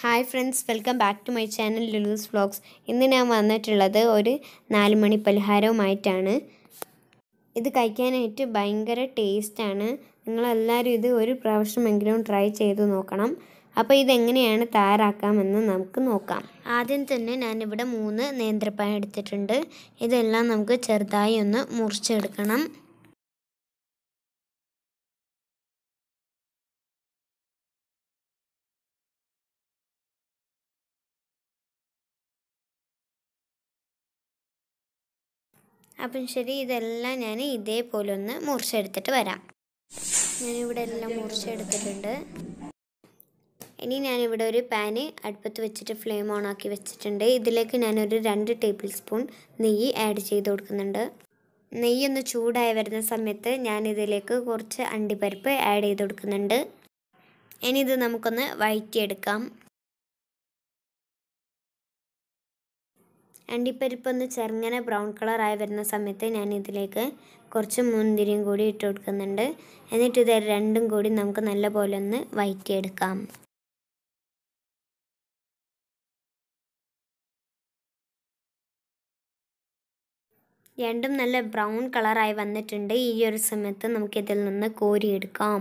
Hi friends welcome back to my channel Lulu's vlogs ഇന്ന് ഞാൻ വന്നിട്ടുള്ളത് ഒരു നാല് മണി പലഹാരവുമായിട്ടാണ്. ഇത് കഴിക്കാനായിട്ട് ഭയങ്കര ടേസ്റ്റാണ്. നിങ്ങളെല്ലാവരും ഇത് ഒരു പ്രാവശ്യമെങ്കിലും ട്രൈ ചെയ്ത് നോക്കണം. അപ്പോൾ ഇതെങ്ങനെയാണ് തയ്യാറാക്കാമെന്ന് നമുക്ക് നോക്കാം. ആദ്യം തന്നെ ഞാനിവിടെ മൂന്ന് നേന്ത്രപ്പഴം എടുത്തിട്ടുണ്ട്. ഇതെല്ലാം നമുക്ക് ചെറുതായി ഒന്ന് മുറിച്ചെടുക്കണം. അപ്പം ശരി ഇതെല്ലാം ഞാൻ ഇതേപോലെ ഒന്ന് മുറിച്ചെടുത്തിട്ട് വരാം. ഞാനിവിടെ എല്ലാം മുറിച്ചെടുത്തിട്ടുണ്ട്. ഇനി ഞാനിവിടെ ഒരു പാന് അടുപ്പത്ത് വെച്ചിട്ട് ഫ്ലെയിം ഓൺ ആക്കി വെച്ചിട്ടുണ്ട്. ഇതിലേക്ക് ഞാനൊരു രണ്ട് ടേബിൾ സ്പൂൺ നെയ്യ് ആഡ് ചെയ്ത് കൊടുക്കുന്നുണ്ട്. നെയ്യൊന്ന് ചൂടായി വരുന്ന സമയത്ത് ഞാനിതിലേക്ക് കുറച്ച് അണ്ടിപ്പരിപ്പ് ആഡ് ചെയ്ത് കൊടുക്കുന്നുണ്ട്. ഇനി ഇത് നമുക്കൊന്ന് വഴറ്റിയെടുക്കാം. അണ്ടിപ്പരിപ്പ് ഒന്ന് ചെറുങ്ങനെ ബ്രൗൺ കളറായി വരുന്ന സമയത്ത് ഞാൻ ഇതിലേക്ക് കുറച്ച് മുന്തിരിയും കൂടി ഇട്ട് കൊടുക്കുന്നുണ്ട്. എന്നിട്ട് ഇത് രണ്ടും കൂടി നമുക്ക് നല്ല പോലെ ഒന്ന് വയറ്റിയെടുക്കാം. രണ്ടും നല്ല ബ്രൗൺ കളറായി വന്നിട്ടുണ്ട്. ഈ ഒരു സമയത്ത് നമുക്കിതിൽ നിന്ന് കോരിയെടുക്കാം.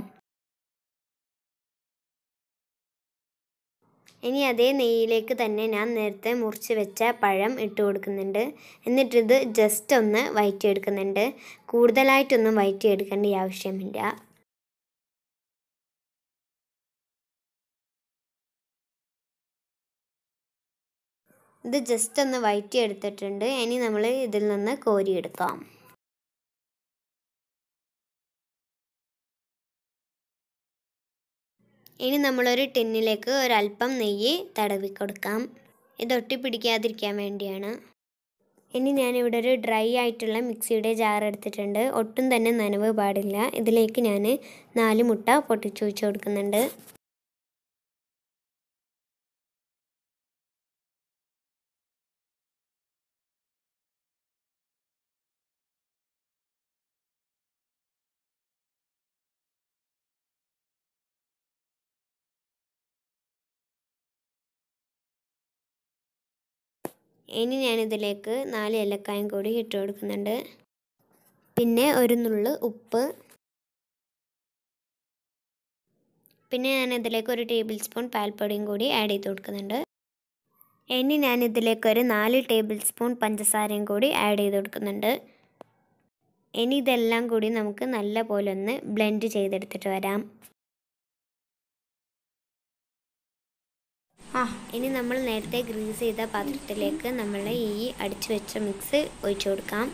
ഇനി അതേ നെയ്യിലേക്ക് തന്നെ ഞാൻ നേരത്തെ മുറിച്ച് വെച്ച പഴം ഇട്ട് കൊടുക്കുന്നുണ്ട്. എന്നിട്ടിത് ജസ്റ്റ് ഒന്ന് വയറ്റിയെടുക്കുന്നുണ്ട്. കൂടുതലായിട്ടൊന്നും വയറ്റിയെടുക്കേണ്ട ആവശ്യമില്ല. ഇത് ജസ്റ്റ് ഒന്ന് വയറ്റിയെടുത്തിട്ടുണ്ട്. ഇനി നമ്മൾ ഇതിൽ നിന്ന് കോരിയെടുക്കാം. ഇനി നമ്മളൊരു ടിന്നിലേക്ക് ഒരല്പം നെയ്യ് തടവി കൊടുക്കാം ഇത് ഒട്ടിപ്പിടിക്കാതിരിക്കാൻ വേണ്ടിയാണ്. ഇനി ഞാനിവിടെ ഒരു ഡ്രൈ ആയിട്ടുള്ള മിക്സിയുടെ ജാർ എടുത്തിട്ടുണ്ട്. ഒട്ടും തന്നെ നനവ് പാടില്ല. ഇതിലേക്ക് ഞാൻ നാല് മുട്ട പൊട്ടിച്ചു വെച്ച് കൊടുക്കുന്നുണ്ട്. ഇനി ഞാനിതിലേക്ക് നാല് ഏലക്കായും കൂടി ഇട്ട് കൊടുക്കുന്നുണ്ട്. പിന്നെ ഒരു നുള്ള് ഉപ്പ്. പിന്നെ ഞാൻ ഇതിലേക്ക് ഒരു ടേബിൾ സ്പൂൺ പാൽപ്പൊടിയും കൂടി ആഡ് ചെയ്ത് കൊടുക്കുന്നുണ്ട്. ഇനി ഞാൻ ഇതിലേക്ക് ഒരു നാല് ടേബിൾ സ്പൂൺ പഞ്ചസാരയും കൂടി ആഡ് ചെയ്ത് കൊടുക്കുന്നുണ്ട്. ഇനി ഇതെല്ലാം കൂടി നമുക്ക് നല്ല പോലെ ഒന്ന് ബ്ലെൻഡ് ചെയ്തെടുത്തിട്ട് വരാം. ആ ഇനി നമ്മൾ നേരത്തെ ഗ്രീസ് ചെയ്ത പാത്രത്തിലേക്ക് നമ്മൾ ഈ അടിച്ചു വെച്ച മിക്സ് ഒഴിച്ചു കൊടുക്കാം.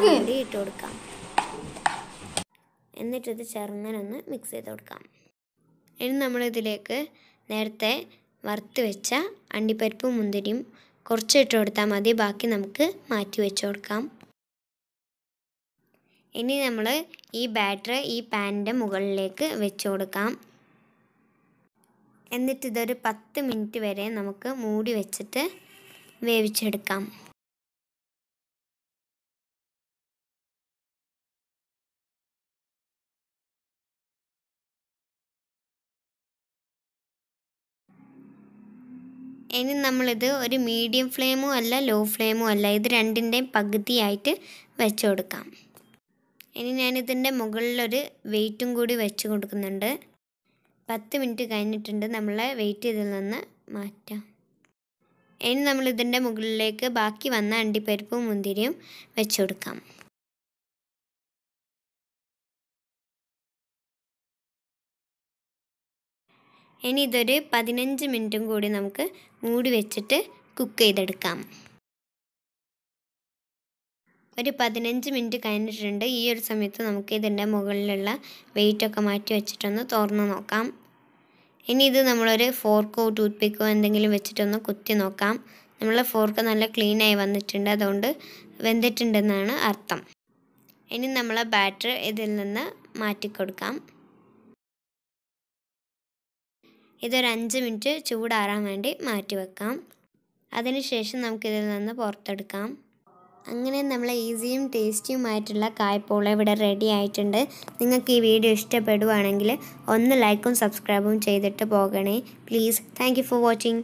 കൂടി ഇട്ട്. കൊടുക്കാം. എന്നിട്ട് ഇത് ചെറുങ്ങനൊന്ന് മിക്സ് ചെയ്ത് കൊടുക്കാം. ഇനി നമ്മൾ ഇതിലേക്ക് നേരത്തെ വറുത്ത് വെച്ച അണ്ടിപ്പരിപ്പും മുന്തിരിയും കുറച്ച് ഇട്ട് കൊടുത്താൽ മതി. ബാക്കി നമുക്ക് മാറ്റി വെച്ച് കൊടുക്കാം. ഇനി നമ്മൾ ഈ ബാറ്റർ ഈ പാനിന്റെ മുകളിലേക്ക് വെച്ച് കൊടുക്കാം. എന്നിട്ട് ഇതൊരു പത്ത് മിനിറ്റ് വരെ നമുക്ക് മൂടി വെച്ചിട്ട് വേവിച്ചെടുക്കാം. ഇനി നമ്മളിത് ഒരു മീഡിയം ഫ്ലെയിമോ അല്ല ലോ ഫ്ലെയിമോ അല്ല ഇത് രണ്ടിന്റെയും പകുതിയായിട്ട് വെച്ച് കൊടുക്കാം. ഇനി ഞാനിതിന്റെ മുകളിലൊരു വെയിറ്റും കൂടി വെച്ച് കൊടുക്കുന്നുണ്ട്. പത്ത് മിനിറ്റ് കഴിഞ്ഞിട്ടുണ്ട്. നമ്മൾ വെയിറ്റ് ഇതിൽ നിന്ന് മാറ്റാം. ഇനി നമ്മൾ ഇതിന്റെ മുകളിലേക്ക് ബാക്കി വന്ന അണ്ടിപ്പരിപ്പും മുന്തിരിയും വെച്ച് കൊടുക്കാം. ഇനി ഇതൊരു പതിനഞ്ച് മിനിറ്റും കൂടി നമുക്ക് മൂടി വെച്ചിട്ട് കുക്ക് ചെയ്തെടുക്കാം. ഒരു പതിനഞ്ച് മിനിറ്റ് കഴിഞ്ഞിട്ടുണ്ട്. ഈ ഒരു സമയത്ത് നമുക്ക് ഇതിന്റെ മുകളിലുള്ള വെയിറ്റൊക്കെ മാറ്റി വെച്ചിട്ടൊന്ന് തുറന്ന് നോക്കാം. ഇനി ഇത് നമ്മളൊരു ഫോർക്കോ ടൂത്ത് പിക്കോ എന്തെങ്കിലും വെച്ചിട്ടൊന്ന് കുത്തി നോക്കാം. നമ്മളെ ഫോർക്ക് നല്ല ക്ലീനായി വന്നിട്ടുണ്ട്. അതുകൊണ്ട് വെന്തിട്ടുണ്ടെന്നാണ് അർത്ഥം. ഇനി നമ്മളെ ബാറ്റർ ഇതിൽ നിന്ന് മാറ്റിക്കൊടുക്കാം. ഇതൊരു അഞ്ച് മിനിറ്റ് ചൂടാറാൻ വേണ്ടി മാറ്റി വെക്കാം അതിനുശേഷം നമുക്കിതിൽ നിന്ന് പുറത്തെടുക്കാം. അങ്ങനെ നമ്മളെ ഈസിയും ടേസ്റ്റിയുമായിട്ടുള്ള കായ്പോള ഇവിടെ റെഡി ആയിട്ടുണ്ട്. നിങ്ങൾക്ക് ഈ വീഡിയോ ഇഷ്ടപ്പെടുവാണെങ്കിൽ ഒന്ന് ലൈക്കും സബ്സ്ക്രൈബും ചെയ്തിട്ട് പോകണേ. Please thank for watching